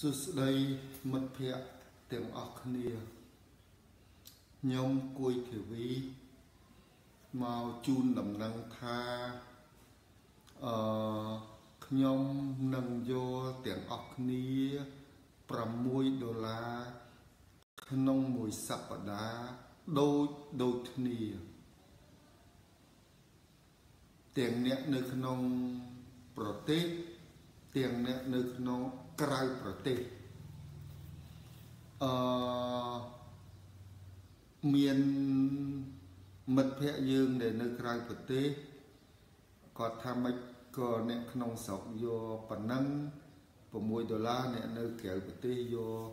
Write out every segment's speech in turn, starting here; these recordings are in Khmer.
សួស្តីមិត្តភ័ក្តិទាំងអស់គ្នាខ្ញុំគួយធីវីមកជូនដំណឹងថាអឺខ្ញុំនឹងយកទាំងអស់គ្នា6ដុល្លារក្នុងមួយសប្តាហ៍ដូចដូចគ្នាទាំងអ្នកនៅក្នុងប្រទេសទាំងអ្នកនៅក្នុង ក្រៅប្រទេសអឺមានមិត្តភ័ក្ដិយើងដែលនៅក្រៅប្រទេសគាត់ថាមិនក៏អ្នកក្នុងស្រុកយកប៉ុណ្ណឹង6ដុល្លារអ្នកនៅក្រៅប្រទេសយក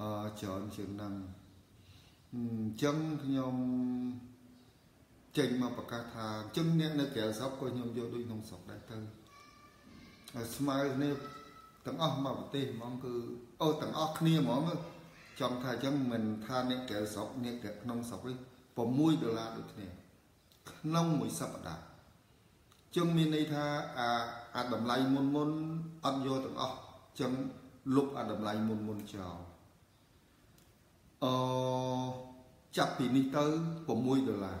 អឺច្រើនជាងហ្នឹងអញ្ចឹងខ្ញុំចេញមកប្រកាសថាអញ្ចឹងអ្នកនៅក្រៅស្រុកក៏ខ្ញុំយកដូចក្នុងស្រុកដែរទៅស្មើគ្នា ទាំងអស់មកប្រទេសហ្មងគឺអូទាំងអស់គ្នាហ្មងចង់ថាអញ្ចឹងមិនថាអ្នកក្រៅស្រុកអ្នកក្នុងស្រុកទេ6ដុល្លារដូចគ្នាក្នុងមួយសប្តាហ៍ចឹងមានន័យថាអាអាតម្លៃមុនមុនអត់យកទាំងអស់ចឹងលុបអាតម្លៃមុនមុនចោលអឺចាប់ពីនេះទៅ6ដុល្លារ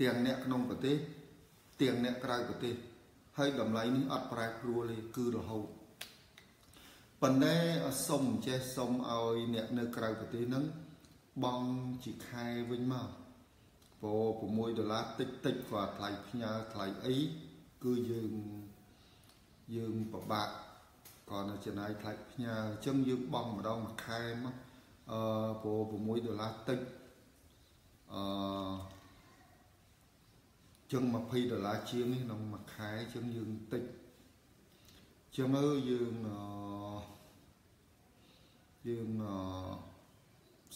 ទាំងអ្នកក្នុងប្រទេសទាំងអ្នកក្រៅប្រទេសហើយតម្លៃនេះអត់ប្រែប្រួលទេគឺរហូត ប៉ុន្តែសុំចេះសុំឲ្យអ្នកនៅក្រៅប្រទេសហ្នឹងបងជាខែវិញមកពោ6ដុល្លារតិចតិចគាត់ថ្លៃផ្ញើថ្លៃអីគឺយើងយើងពិបាកគាត់នៅចំណាយថ្លៃផ្ញើអញ្ចឹងយើងបង់ម្ដងមួយខែមកអឺព្រោះ6ដុល្លារតិចអឺចឹង20ដុល្លារជាងនេះក្នុងមួយខែចឹងយើងតិច ចឹងមើលយើងអឺយើង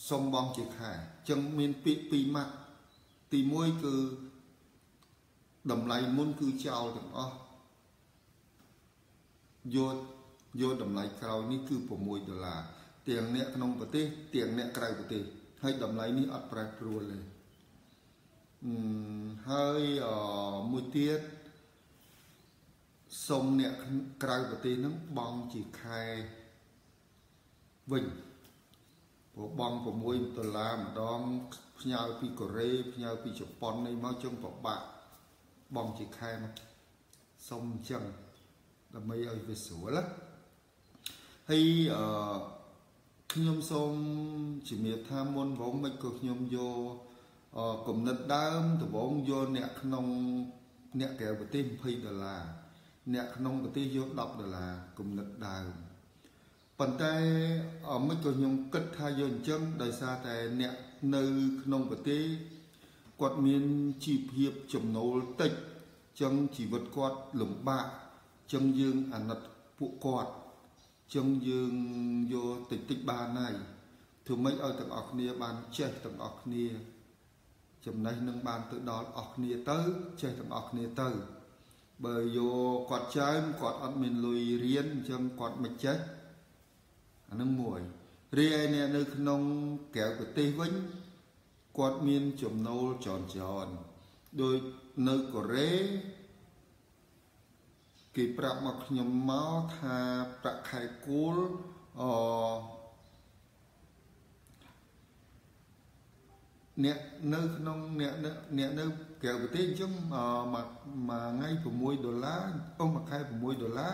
សុំបងជាខែចឹងមានពាក្យពីរម៉ាត់ទី1គឺតម្លៃមុនគឺចោលទាំងអស់យកយកតម្លៃក្រោយនេះគឺ6ដុល្លារទាំងអ្នកក្នុងប្រទេសទាំងអ្នកក្រៅប្រទេសហើយតម្លៃនេះអត់ប្រែប្រួលទេអឺហើយមួយទៀត សុំអ្នកក្រៅប្រទេសហ្នឹងបងជាខែវិញព្រោះបង6ដុល្លារម្ដងផ្ញើពីកូរ៉េផ្ញើពីជប៉ុននេះមកជុំប្របាក់បងជាខែមកសុំអញ្ចឹងដើម្បីឲ្យវាស្រួលណាហើយអឺខ្ញុំសូមជំរាបថាមុនវងមិនក៏ខ្ញុំយកគំនិតដើមដំបងយកអ្នកក្នុងអ្នកក្រៅប្រទេស20ដុល្លារ អ្នកក្នុងប្រទេសយក10ដុល្លារគំនិតដើមប៉ុន្តែមិនក៏ខ្ញុំគិតថាយកអញ្ចឹងដោយសារតែអ្នកនៅក្នុងប្រទេសគាត់មានជីវភាពចំណូលតិចចឹងជីវិតគាត់លំបាកចឹងយើងអាណិតពួកគាត់ចឹងយើងយកតិចតិចបានហើយធ្វើម៉េចឲ្យទាំងអស់គ្នាបានចេះទាំងអស់គ្នាចំណេះនឹងបានទៅដល់អស់គ្នាទៅចេះទាំងអស់គ្នាទៅ បើយកគាត់ចើមគាត់អត់មានលុយរៀនអញ្ចឹងគាត់មិនចេះអានឹងមួយរីឯអ្នកនៅក្នុងក្រៅប្រទេសវិញគាត់មានចំណូលចរចរដោយនៅកូរ៉េគេប្រាប់មកខ្ញុំមកថាប្រាក់ខែគោលអ អ្នកនៅក្នុងអ្នកអ្នកនៅក្រៅប្រទេសអញ្ចឹងមួយថ្ងៃ6ដុល្លារអូមួយខែ6ដុល្លារ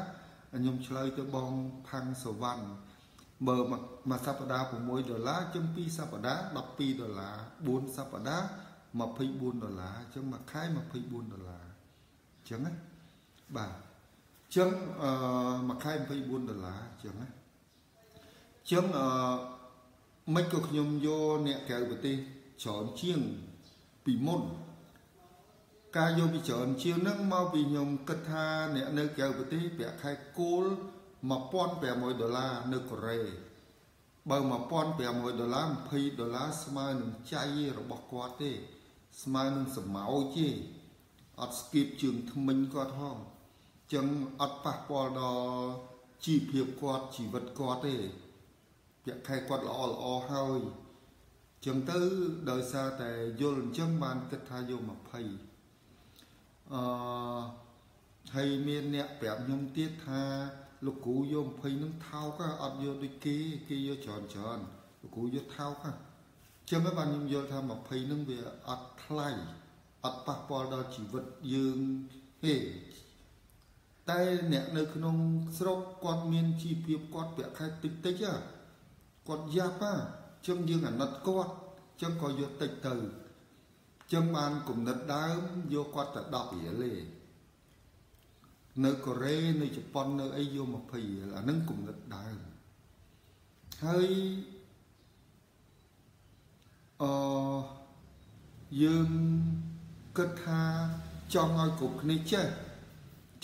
ខ្ញុំឆ្លើយទៅបងផាំងសវណ្ណបើមួយសប្តាហ៍6ដុល្លារចឹង2សប្តាហ៍12ដុល្លារ4សប្តាហ៍24ដុល្លារចឹងមួយខែ24ដុល្លារចឹងណាបាទចឹងអឺមួយខែ24ដុល្លារចឹងណាចឹងអឺមិនក៏ខ្ញុំយកអ្នកក្រៅប្រទេស ច្រើនជាងពីមុនការយកពីច្រើនជាងហ្នឹងមកពីខ្ញុំគិតថាអ្នកនៅក្រៅប្រទេសប្រាក់ខែគោល1500ដុល្លារនៅកូរ៉េបើ1500ដុល្លារ20ដុល្លារស្មើនឹងចៃរបស់គាត់ទេ ស្មើនឹងសម្ោចទេអត់ស្គៀបជើងថ្មិញគាត់ហងចឹងអត់ប៉ះពាល់ដល់ជីវភាពគាត់ជីវិតគាត់ទេពាក់ខែគាត់ល្អល្អហើយ ចឹងទៅដោយសារតែយល់អញ្ចឹងបានគិតថាយក20អឺហើយមានអ្នកប្រាប់ខ្ញុំទៀតថាលោកគ្រូយក20នឹងថោកអត់យកដូចគេគេយកច្រើនច្រើនលោកគ្រូយកថោកហ្នឹងចឹងហើយបានខ្ញុំយល់ថា20នឹងវាអត់ថ្លៃអត់ប៉ះពាល់ដល់ជីវិតយើងទេតែអ្នកនៅក្នុងស្រុកគាត់មានជីវភាពគាត់ពាក់ខែតិចតិចគាត់យ៉ាប់ហ่า ចឹងយើងអាណិតគាត់ចឹងក៏យកតិចទៅចឹងបានគំនិតដើមយកគាត់ទៅ10រៀលទេនៅកូរ៉េនៅជប៉ុននៅអីយក20រៀលអានឹងគំនិតដើមហើយអឺយើងគិតថាចង់ឲ្យគ្រប់គ្នាចេះ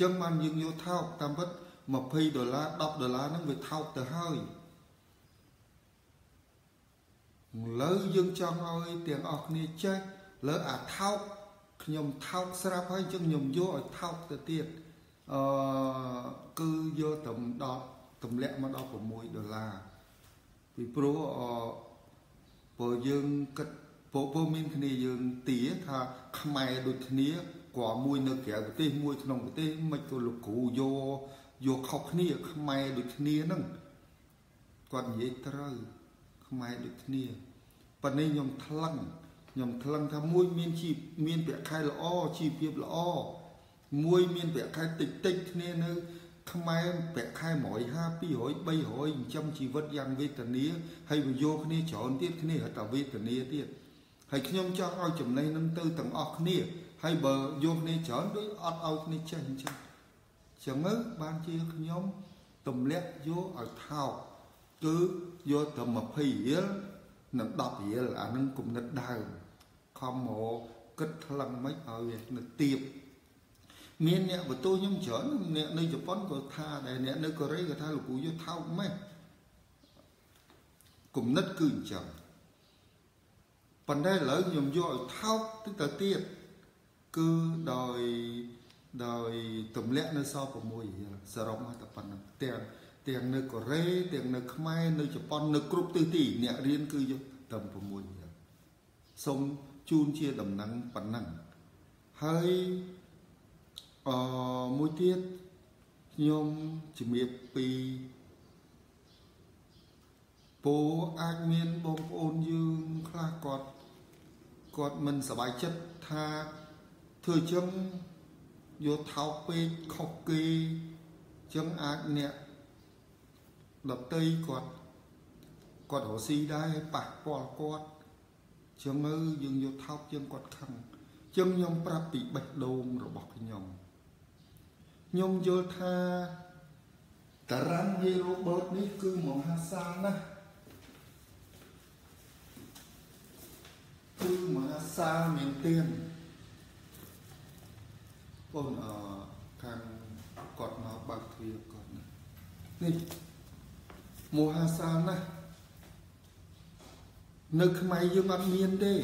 ចឹងបានយើងយកថោកតាមពិត20ដុល្លារ10ដុល្លារហ្នឹងវាថោកទៅហើយ ឥឡូវយើងចង់ឲ្យទាំងអស់គ្នាចេះលើអាថោកខ្ញុំថោកស្រាប់ហើយចឹងខ្ញុំយកឲ្យថោកទៅទៀតអឺគឺយកទៅដល់ទម្លាក់មកដល់6ដុល្លារពីព្រោះអឺព្រោះយើងគិតពោពោមានគ្នាយើងទាថាខ្មែរដូចគ្នាក៏មួយនៅក្រៅប្រទេសមួយក្នុងប្រទេសមិនក៏លោកគ្រូយកយកខុសគ្នាខ្មែរដូចគ្នាហ្នឹងគាត់និយាយត្រូវខ្មែរដូចគ្នា ប៉ុន្តែខ្ញុំថ្លឹងខ្ញុំថ្លឹងថាមួយមានជីមានប្រាក់ខែល្អជីវភាពល្អមួយមានប្រាក់ខែតិចតិចគ្នានៅ ខ្មែរប្រាក់ខែ150 200 300ចិញ្ចឹមជីវិតយ៉ាងវេទនាហើយវាយកគ្នាច្រើនទៀតគ្នារត់តែវេទនាទៀតហើយខ្ញុំចង់ឲ្យចំណេះនឹងទៅទាំងអស់គ្នាហើយបើយកគ្នាច្រើនដូចអត់ឲ្យគ្នាចេះអញ្ចឹងចឹងទៅបានជាខ្ញុំទម្លាក់យកឲ្យថោកគឺយកទៅ20រៀល និង10រៀលអានឹងគំនិតដើមខំមកគិតថ្លឹងមិនឲ្យវានៅទៀបមានអ្នកបន្ទោខ្ញុំច្រើនអ្នកនៅជប៉ុនក៏ថាដែរអ្នកនៅកូរ៉េក៏ថាលោកគ្រូយកថោកម៉េះគំនិតគឺអញ្ចឹងប៉ុន្តែឥឡូវខ្ញុំយកឲ្យថោកទៅទៀតគឺដោយដោយទម្លាក់នៅសល់6រៀលសរុបមកតែប៉ុណ្្នឹងទាំង ទាំងនៅកូរ៉េទាំងនៅខ្មែរនៅជប៉ុននៅគ្រប់ទិសទីអ្នករៀនគឺយកតែ6រៀលសូមជូនជាដំណឹងប៉ុណ្ណឹងហើយអឺមួយទៀតខ្ញុំជំរាបពីពោអាចមានបងប្អូនយើងខ្លះគាត់គាត់មិនសប្បាយចិត្តថាធ្វើចឹងយកថោកពេកខុសគេចឹងអាចអ្នក ដតីគាត់គាត់រស់ស៊ីដែរប៉ះពាល់គាត់ចឹងទៅយើងយកថោកជាងគាត់ខឹងចឹងខ្ញុំប្រាប់ពីបេះដូងរបស់ខ្ញុំខ្ញុំយល់ថាតារាងយាយរ៉ូបឺតនេះគឺមហាសាលណាស់គឺមហាសាលមែនទែនបងអខាងគាត់មកបើកទ្វារគាត់នេះ មហាសាលណាស់នៅខ្មែរយើងអត់មានទេ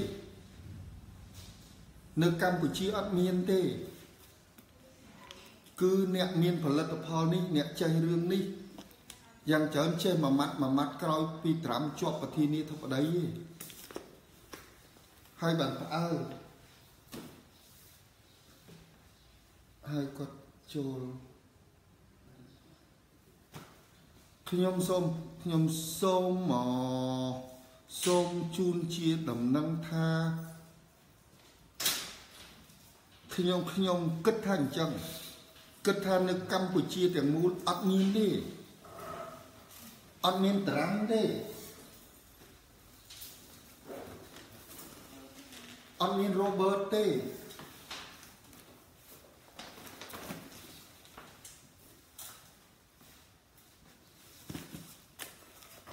នៅកម្ពុជាអត់មានទេ គឺអ្នកមានផលិតផលនេះអ្នកចេះរឿងនេះយ៉ាងច្រើនចេះមួយម៉ាត់មួយម៉ាត់ក្រោយពីត្រាំជាប់ប្រធានាធិបតីទេហើយបានផ្អើលហើយគាត់ចូល ខ្ញុំសូមខ្ញុំសូមមកសូមជូនជាដំណឹងថាខ្ញុំខ្ញុំគិតថាអញ្ចឹងគិតថានៅកម្ពុជាទាំងមូលអត់មានទេអត់មានត្រាំទេអត់មាន Robert ទេ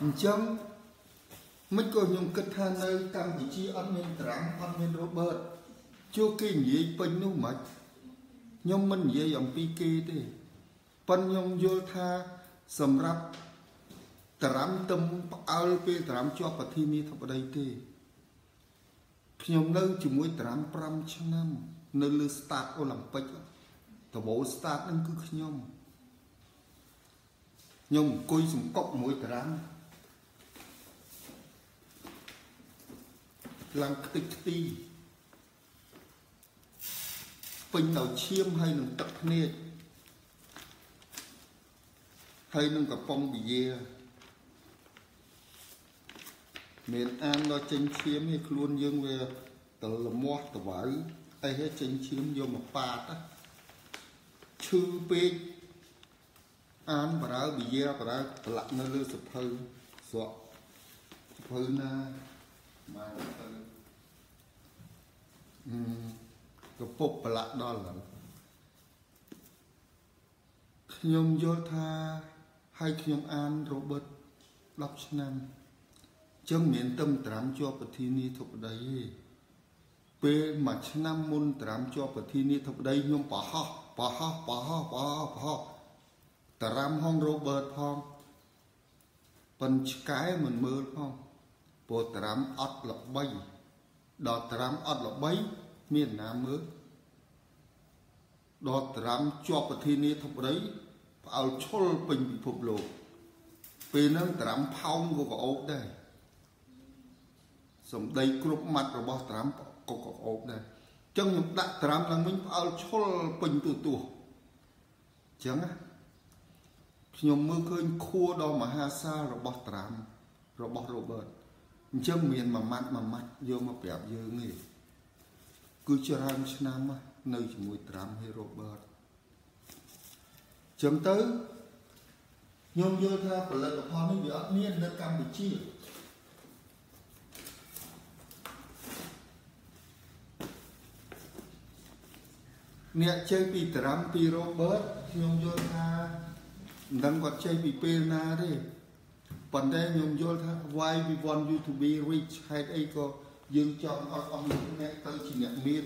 អញ្ចឹងមិនក៏ខ្ញុំគិតថានៅកម្ពុជាអត់មានត្រាំអត់មាន Robert ជួគេនិយាយពេញនោះមិនខ្ញុំមិននិយាយអំពីគេទេប៉ុន្តែខ្ញុំយល់ថាសម្រាប់ត្រាំទឹមផ្អើលពេលត្រាំជាប់ប្រធានាធិបតីទេខ្ញុំនៅជាមួយត្រាំ5ឆ្នាំ នៅលើ start អូឡ িম্প ិកដំបូង start នឹងគឺខ្ញុំខ្ញុំអង្គុយសង្កប់មួយត្រាំ ឡើងខ្ទេចខ្ទីពេញដោយឈាមហើយនឹងទឹកភ្នែកហើយនឹងកំប៉ុងវិយាមានអានដល់ចេញឈាមនេះខ្លួនយើងវាទៅលមាស់តវ៉ៅអីចេញឈាមយកមកប៉ាតឈឺពេកអានបរើវិយាបរើប្រឡាក់នៅលើសភៅស្រក់សភៅណា មកទៅអឺកពុកប្រឡាក់ដល់ហើយខ្ញុំយល់ថាហើយខ្ញុំអាន Robert 10ឆ្នាំចឹងមានទឹមត្រាំជាប់ប្រធានាធិបតីទេពេលមួយឆ្នាំមុនត្រាំជាប់ប្រធានាធិបតីខ្ញុំបរហោះបរហោះបរហោះបរហោះបរហោះតារាំហង Robert ផងប៉ិនឆ្កែមិនមើលផង ពោតារាំអត់ល្បីដល់តារាំអត់ល្បីមានណាមើលដល់តារាំជាប់ប្រធានាធិបតីផ្អើលឈុលពេញពិភពលោកពេលហ្នឹងតារាំផោងក៏កោបដែរសំដីគ្រប់ម៉ាត់របស់តារាំក៏កោបដែរចឹងខ្ញុំដាក់តារាំឡើងវិញផ្អើលឈុលពេញទូទួចឹងណាខ្ញុំមើលឃើញខួរដ៏មហាសាលរបស់ត្រាំរបស់ Robert អញ្ចឹងមានមួយម៉ាត់មួយម៉ាត់យកមកប្រាប់យើងទេគឺច្រើនឆ្នាំនៅជាមួយត្រាំហើយ Robert ចឹងទៅខ្ញុំយល់ថាផលិតផលនេះវាអត់មាននៅកម្ពុជាអ្នកចេញពីត្រាំពី Robert ខ្ញុំយល់ថាមិនដឹងគាត់ចេញពីពេលណាទេ ប៉ុន្តែខ្ញុំយល់ថា why we want you to be rich ហេតុអីក៏យើងចង់ឲ្យអស់អ្នកទៅជាអ្នកមាន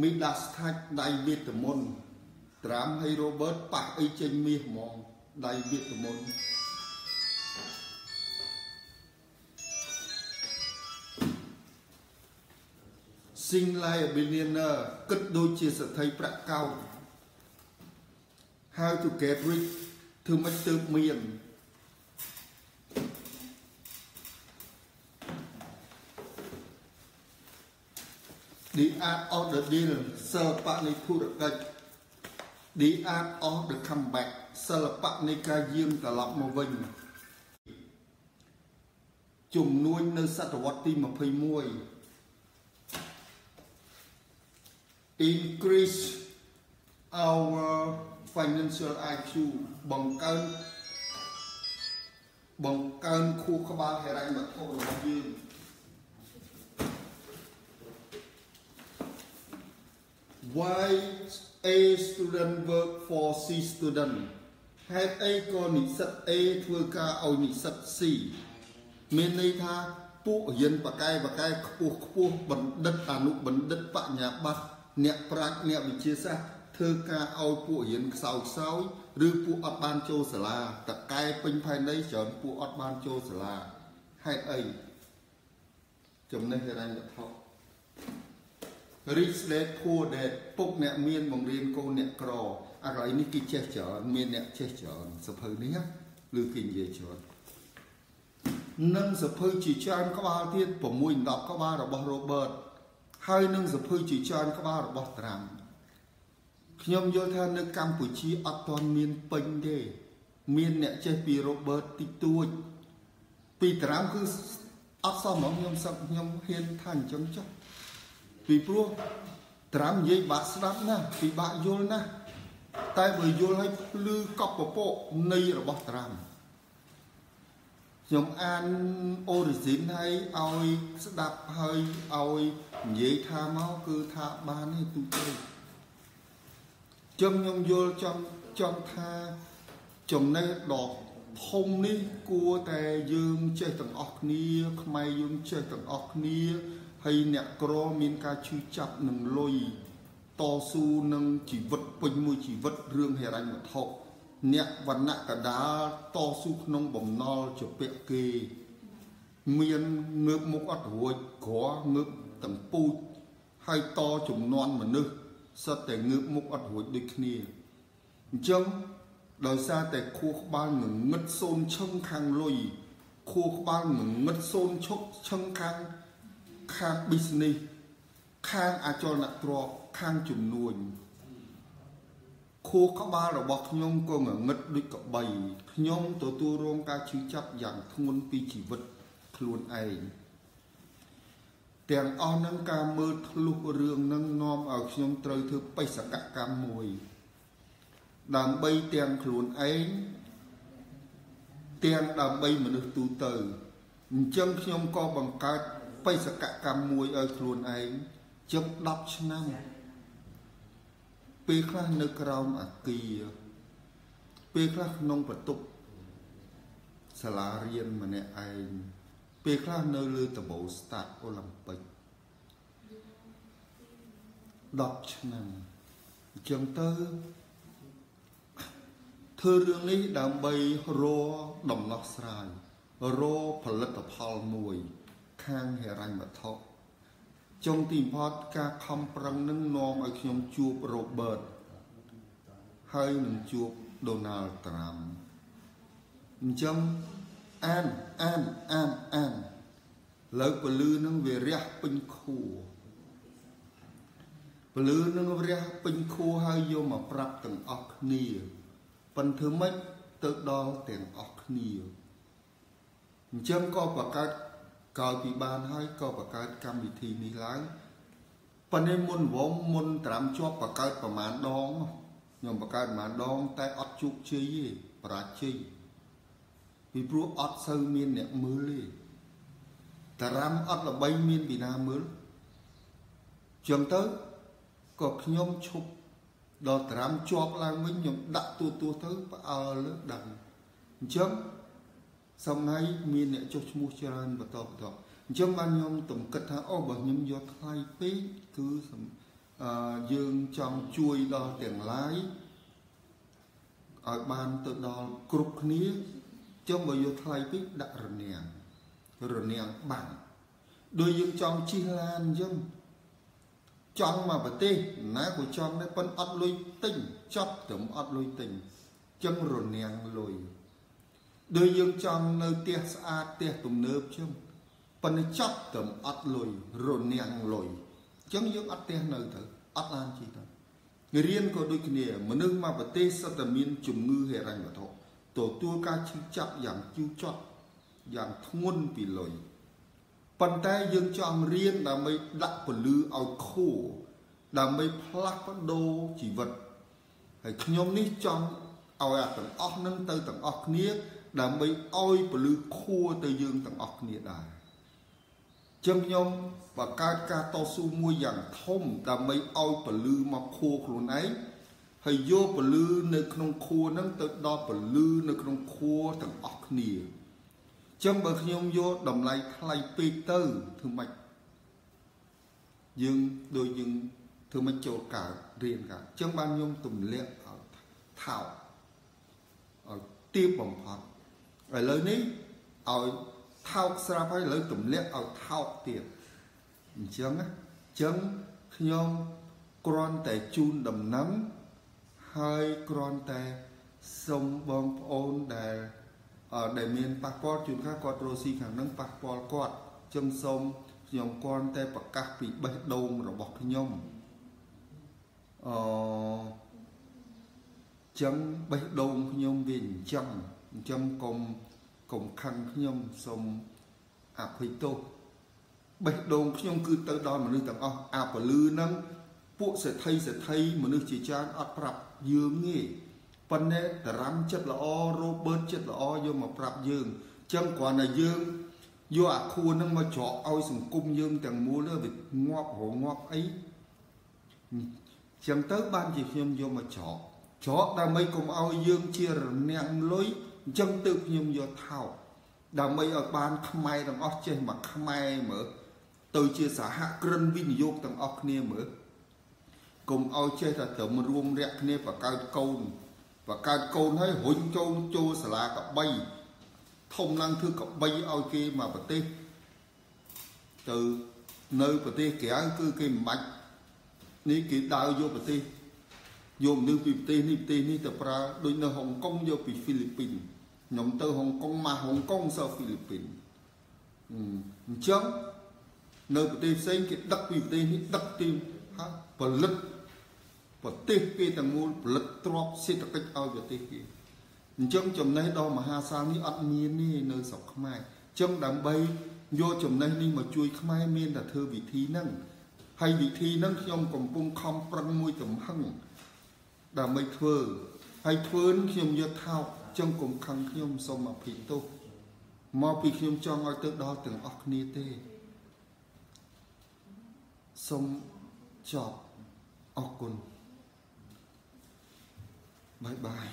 មីដាស់ថាច់ដៃវីតាមុនត្រាំហើយ Robert ប៉ះអីចេញមាសហ្មងដៃវីតាមុនសិង like a billionaire គិតដូចជាសទ្ធិប្រាក់កោណ how to get rich ធ្វើម៉េចទើបមាន the art of the deal សិល្បៈនៃធុរកិច្ច the art of the comeback សិល្បៈនៃការយាងត្រឡប់មកវិញជំនួញនៅសតវត្សទី21 increase our financial IQ បង្កើនបង្កើនខួរក្បាលហិរញ្ញវត្ថុរបស់យើង why A student work for C student ហេតុអីក៏និស្សិត A ធ្វើការឲ្យនិស្សិត C មានន័យថាពួករៀនបកែបកែខ្ពស់ខ្ពស់បណ្ឌិតអនុបណ្ឌិតបញ្ញាបត្រអ្នកប្រាជ្ញអ្នកវិទ្យាសាស្ត្រធ្វើការឲ្យពួករៀនខ្សោយខ្សោយឬពួកអត់បានចូលសាលាតកែពេញផែនដីច្រើនពួកអត់បានចូលសាលាហេតុអីចំណេះហិរញ្ញវត្ថុ rich dad poor dad ពុកអ្នកមានបង្រៀនកូនអ្នកក្រអាកន្លែងនេះគេចេះច្រើនមានអ្នកចេះច្រើនសភៅនេះឬគេនិយាយច្រើននិងសភៅជាច្រើនក្បាលទៀត6 10ក្បាលរបស់ Robert ហើយនឹងសភៅជាច្រើនក្បាលរបស់ត្រាំខ្ញុំយល់ថានៅកម្ពុជាអត់ទាន់មានពេញទេមានអ្នកចេះពី Robert តិចតួចពីត្រាំគឺអត់សមហ្មងខ្ញុំសឹកខ្ញុំហ៊ានថាអញ្ចឹងចុះ ពីព្រោះត្រាំនិយាយបាក់ស្ដាប់ណាស់ពិបាកយល់ណាស់តែបើយល់ឲ្យភ្លឺកប់ពពកនៃរបស់ត្រាំខ្ញុំអាន origin ឲ្យឲ្យស្ដាប់ហើយឲ្យនិយាយថាមកគឺថាបានទេទូទៅចឹងខ្ញុំយល់ចង់ចង់ថាចំណេះដ៏ធំនេះគួរតែយើងចេះទាំងអស់គ្នា ខ្មែរយើងចេះទាំងអស់គ្នា ហើយអ្នកក្រមានការឈឺចាប់នឹងលុយតស៊ូនឹងជីវិតពេញមួយជីវិតរឿងហិរញ្ញវត្ថុអ្នកវណ្ណៈកដាលតស៊ូក្នុងបំណុលជាពាក់គេ មានងើបមុខអត់រួចក្រងើបទាំងពូជហើយតចំនួនមនុស្សសិតតែងើបមុខអត់រួចដូចគ្នាអញ្ចឹងដោយសារតែខួរក្បាលងងឹតសូនឈឹងខាងលុយខួរក្បាលងងឹតសូនឈុកឈឹងខាង ខាង business ខាងអចលនទ្រព្យខាងជំនួញខខួរក្បាលរបស់ខ្ញុំក៏ងងឹតដូចកបីខ្ញុំទទួលរងការឈឺចាប់យ៉ាងធ្ងន់ពីជីវិតខ្លួនឯងទាំងអស់នឹងការមើលធ្លុះរឿងនឹងនាំឲ្យខ្ញុំត្រូវធ្វើបេសកកម្មមួយ ដើម្បីទាំងខ្លួនឯងទាំងដើម្បីមនុស្សទូទៅអញ្ចឹងខ្ញុំក៏បង្កើត បេសកកម្មមួយឲ្យខ្លួនឯងជិត10ឆ្នាំពេលខ្លះនៅក្រោមអាគារពេលខ្លះក្នុងបន្ទប់សាលារៀនម្នាក់ឯងពេលខ្លះនៅលើដំបូលស្តាតអូឡ িম্প ិក10ឆ្នាំអញ្ចឹងទៅធ្វើរឿងនេះដើម្បីរដំណោះស្រាយរផលិតផលមួយ ខាងហិរញ្ញវត្ថុចុងទីបំផុតការខំប្រឹងនឹងនាំឲ្យខ្ញុំជួប Robert ហើយនឹងជួប Donald Trump អញ្ចឹងអានអានអានអានលើពលឺនឹងវារះពេញខួរពលឺនឹងរះពេញខួរហើយយកមកប្រាប់ទាំងអស់គ្នាប៉ុន្តែធ្វើម៉េចទៅដល់ទាំងអស់គ្នាអញ្ចឹងក៏បង្កើត ក្រោយពីបានហើយក៏បង្កើតកម្មវិធីនេះឡើងប៉ុន្តែមុនវងមុនត្រាំជាប់បង្កើតប្រមាណដងខ្ញុំបង្កើតប្រមាណដង តែអត់ជោគជ័យទេបរាជ័យពីព្រោះអត់សូវមានអ្នកមើលទេតារាំអត់ល្បីមានពីណាមើលចឹងទៅក៏ខ្ញុំឈប់ដល់តារាំជាប់ឡើងវិញខ្ញុំដាក់ទូទួទៅផ្អើលលើដឹងអញ្ចឹង សំថ្ងៃមានអ្នកចុះឈ្មោះច្រើនបន្តបន្តអញ្ចឹងបានខ្ញុំទំគិតថាអូបើខ្ញុំយកថ្លៃពេកគឺអឺយើងចង់ជួយដល់ទាំងឡាយឲ្យបានទៅដល់គ្រប់គ្នាចឹងបើយកថ្លៃពេកដាក់រនាំងរនាំងបាំងដូចយើងចង់ជិះឡានអញ្ចឹងចង់មកប្រទេសណាក៏ចង់ដែរប៉ុន្តែអត់លុយទិញចប់ត្រឹមអត់លុយទិញចឹងរនាំងលុយ ដូចយើងចង់នៅផ្ទះស្អាតផ្ទះទំនើបចឹងប៉ុន្តែចប់ត្រឹមអត់លុយរនាំងលុយចឹងយើងអត់ផ្ទះនៅទៅអត់ឡានជិះទៅរៀនក៏ដូចគ្នាមនុស្សមកប្រទេសសិតតែមានជំងឺហិរញ្ញវត្ថុទទួលការឈឺចាប់យ៉ាងជូរចត់យ៉ាងធ្ងន់ពីលុយប៉ុន្តែយើងចង់រៀនដើម្បីដាក់ពលឺឲ្យខួរដើម្បីផ្លាស់ប្ដូរជីវិតហើយខ្ញុំនេះចង់ឲ្យអាទាំងអស់នឹងទៅទាំងអស់គ្នា ដើម្បីឲ្យពលឺខួរទៅយើងទាំងអស់គ្នាដែរចឹងខ្ញុំបង្កើតការតស៊ូមួយយ៉ាងធំដើម្បីឲ្យពលឺមកខួរខ្លួនឯងហើយយកពលឺនៅក្នុងខួរហ្នឹងទៅដល់ពលឺនៅក្នុងខួរទាំងអស់គ្នាចឹងបើខ្ញុំយកតម្លៃថ្លៃពេកទៅធ្វើម៉េចយើងដូចយើងធ្វើម៉េចចូលកើតរៀនកើតចឹងបានខ្ញុំទម្លាក់ឲ្យថោកឲ្យទៀបបំផុត ឥឡូវនេះឲ្យថោកស្រាប់ហើយឥឡូវទម្លាក់ឲ្យថោកទៀតអញ្ចឹងណាអញ្ចឹងខ្ញុំគ្រាន់តែជូនដំណឹងហើយគ្រាន់តែសូមបងប្អូនដែលដែលមានប៉ះពាល់ជួនកាលគាត់រស់ស៊ីខាងហ្នឹងប៉ះពាល់គាត់ចឹងសូមខ្ញុំគាត់តែប្រកាសពីបេះដូងរបស់ខ្ញុំអឺចឹងបេះដូងខ្ញុំវាអញ្ចឹង អញ្ចឹងកុំកុំខឹងខ្ញុំសូមអភ័យទោសបេះដូងខ្ញុំគឺទៅដល់មនុស្សទាំងអស់អាពលឺហ្នឹងពួកសេដ្ឋីសេដ្ឋីមនុស្សជាច្រើនអត់ប្រាប់យើងទេប៉ុន្តែតារាំចិត្តល្អរ៉ូបឺតចិត្តល្អយកមកប្រាប់យើងចឹងគ្រាន់តែយើងយកអាខួរនឹងមកច្រកឲ្យសង្គមយើងទាំងមូលវាងាប់រងាប់អីចឹងទៅបានជាខ្ញុំយកមកច្រកច្រកដើម្បីកុំឲ្យយើងជារនាំងលុយ អញ្ចឹងទើបខ្ញុំយកថោកដើម្បីឲ្យបានខ្មែរទាំងអស់ចេះមកខ្មែរមើលទៅជាសហគ្រិនវិនិយោគទាំងអស់គ្នាមើលកុំឲ្យចេះតែត្រឹមរួមរយៈគ្នាបកកើតកូនបកើតកូនហើយរុញចូលចូលសាលាកបីធំឡើងធ្វើកបីឲ្យគេមកប្រទេសទៅនៅប្រទេសក្រៅគឺគេមិនបាច់នេះគេដើរយកប្រទេសយកមនុស្សពីប្រទេសនេះប្រទេសនេះទៅប្រើដូចនៅហុងកុងយកពីហ្វីលីពីន ខ្ញុំទៅហុងកុងមកហុងកុងសើហ្វីលីពីនអញ្ចឹងនៅប្រទេសផ្សេងគេដឹកពីប្រទេសនេះដឹកទីផលិតប្រទេសគេទាំងមូលផលិតទ្រព្យសេដ្ឋកិច្ចឲ្យប្រទេសគេអញ្ចឹងចំណេះដ៏មហាសាលនេះអត់មានទេនៅស្រុកខ្មែរអញ្ចឹងដើម្បីយកចំណេះនេះមកជួយខ្មែរមានតែធ្វើវិធីហ្នឹងហើយវិធីហ្នឹងខ្ញុំកំពុងខំប្រឹងមួយចំហឹងដើម្បីធ្វើហើយធ្វើខ្ញុំយកថោក ចឹងកុំខឹងខ្ញុំសូមអភ័យទោសមកពីខ្ញុំចង់ឲ្យទៅដល់ទាំងអស់គ្នាទេសូមចប់អរគុណបាយបាយ